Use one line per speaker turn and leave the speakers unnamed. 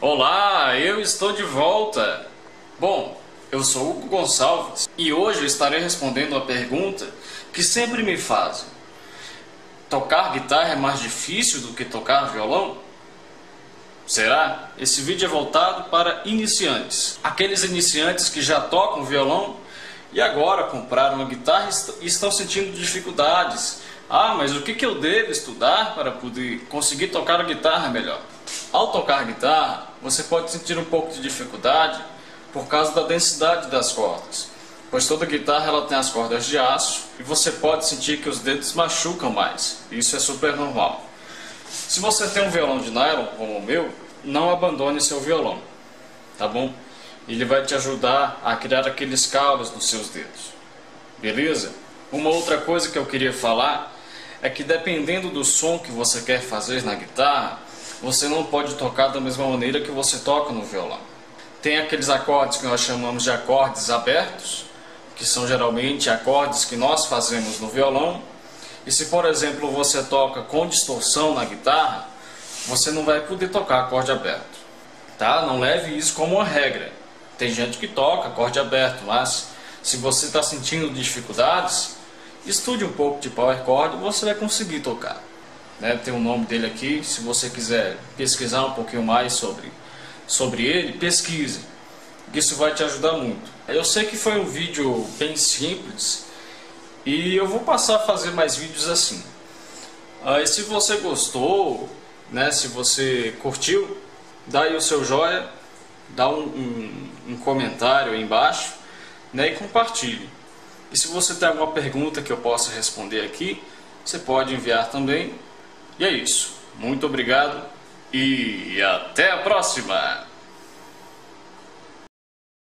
Olá, eu estou de volta. Bom, eu sou Hugo Gonçalves e hoje eu estarei respondendo uma pergunta que sempre me fazem. Tocar guitarra é mais difícil do que tocar violão? Será? Esse vídeo é voltado para iniciantes. Aqueles iniciantes que já tocam violão e agora compraram uma guitarra e estão sentindo dificuldades. Ah, mas o que eu devo estudar para poder conseguir tocar a guitarra melhor? Ao tocar guitarra, você pode sentir um pouco de dificuldade por causa da densidade das cordas, pois toda guitarra ela tem as cordas de aço e você pode sentir que os dedos machucam mais. Isso é super normal. Se você tem um violão de nylon como o meu, não abandone seu violão, tá bom? Ele vai te ajudar a criar aqueles calos nos seus dedos. Beleza? Uma outra coisa que eu queria falar é que dependendo do som que você quer fazer na guitarra, você não pode tocar da mesma maneira que você toca no violão. Tem aqueles acordes que nós chamamos de acordes abertos, que são geralmente acordes que nós fazemos no violão. E se, por exemplo, você toca com distorção na guitarra, você não vai poder tocar acorde aberto. Tá? Não leve isso como uma regra. Tem gente que toca acorde aberto, mas se você está sentindo dificuldades, estude um pouco de power chord e você vai conseguir tocar. Né? Tem o nome dele aqui, se você quiser pesquisar um pouquinho mais sobre, sobre ele, pesquise. Isso vai te ajudar muito. Eu sei que foi um vídeo bem simples e eu vou passar a fazer mais vídeos assim. Ah, se você gostou, né, se você curtiu, dá aí o seu joia, dá um, um, um comentário aí embaixo né, e compartilhe. E se você tem alguma pergunta que eu possa responder aqui, você pode enviar também. E é isso. Muito obrigado e até a próxima!